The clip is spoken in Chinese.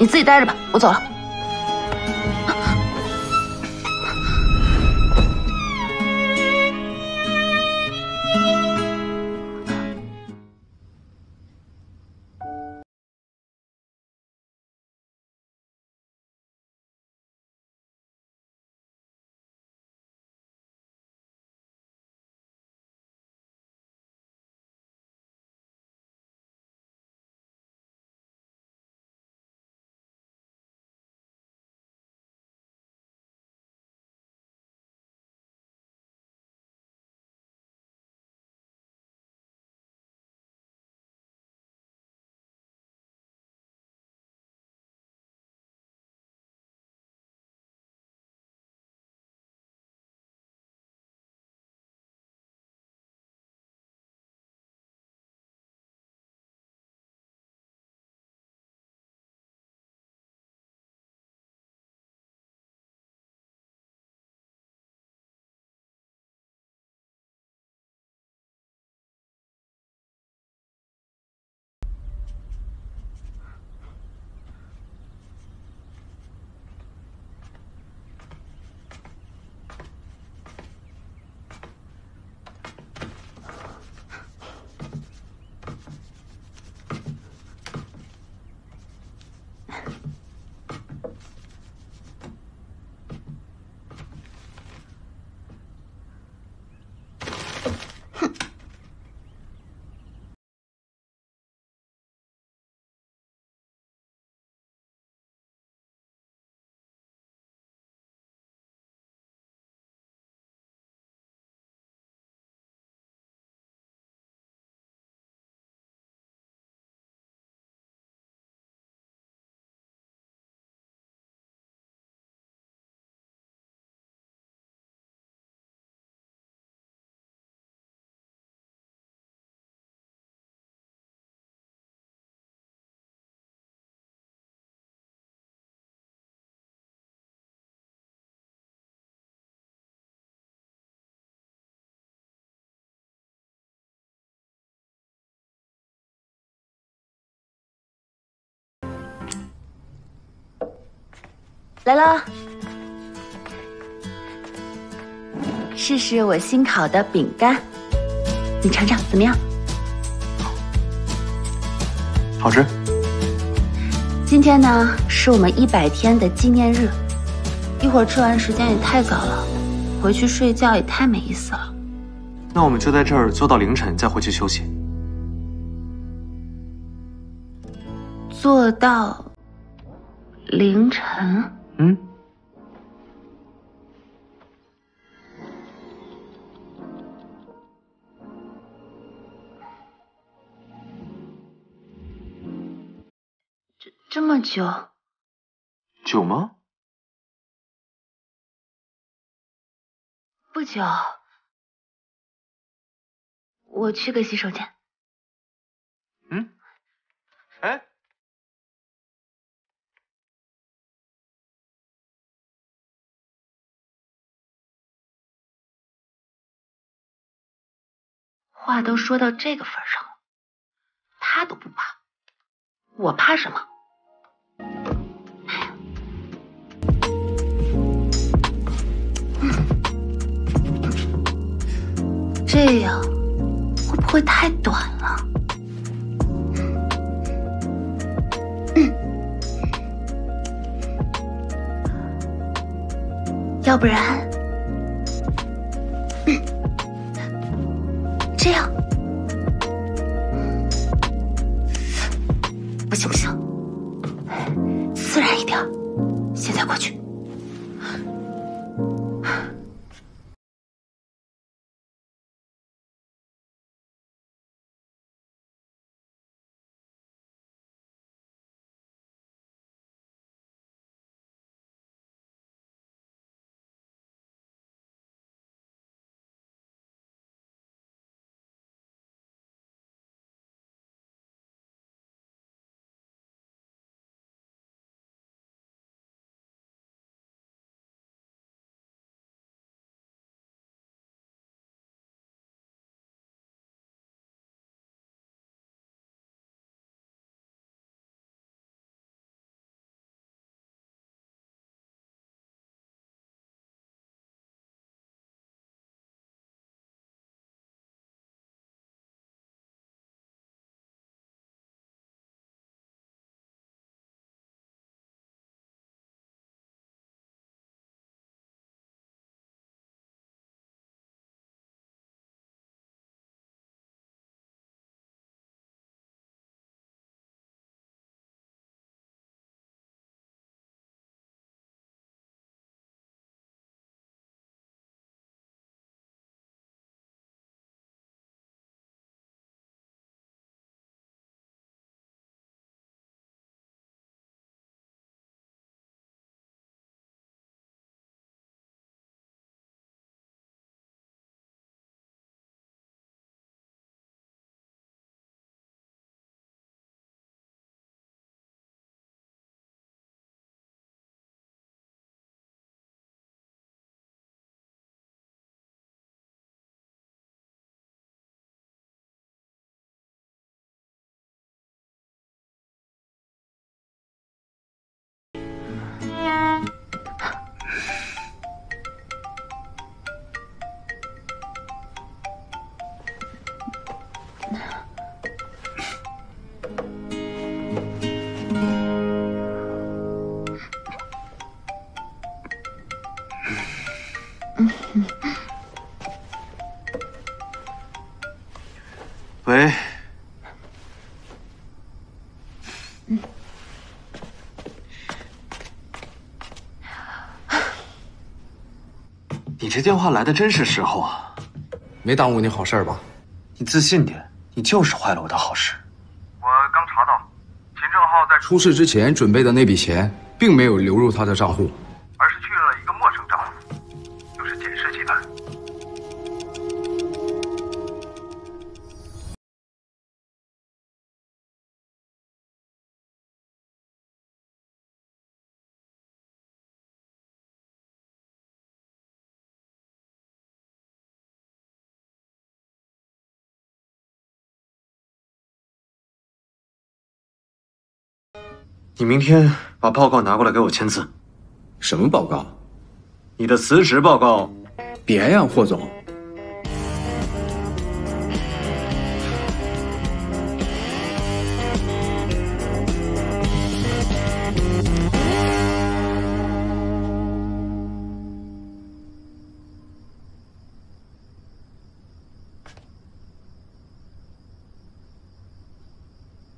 你自己待着吧，我走了。来了，试试我新烤的饼干，你尝尝怎么样？好吃。今天呢，是我们一百天的纪念日，一会儿吃完时间也太早了，回去睡觉也太没意思了。那我们就在这儿坐到凌晨，再回去休息。坐到凌晨。嗯，这这么久？久吗？不久。我去个洗手间。嗯？哎。话都说到这个份上了，他都不怕，我怕什么？这样会不会太短了？要不然？自然一点。现在过去。你这电话来的真是时候啊。没耽误你好事吧？你自信点你就是坏了我的好事。我刚查到秦正浩在出事之前准备的那笔钱并没有流入他的账户。你明天把报告拿过来给我签字。什么报告？你的辞职报告。别呀，霍总，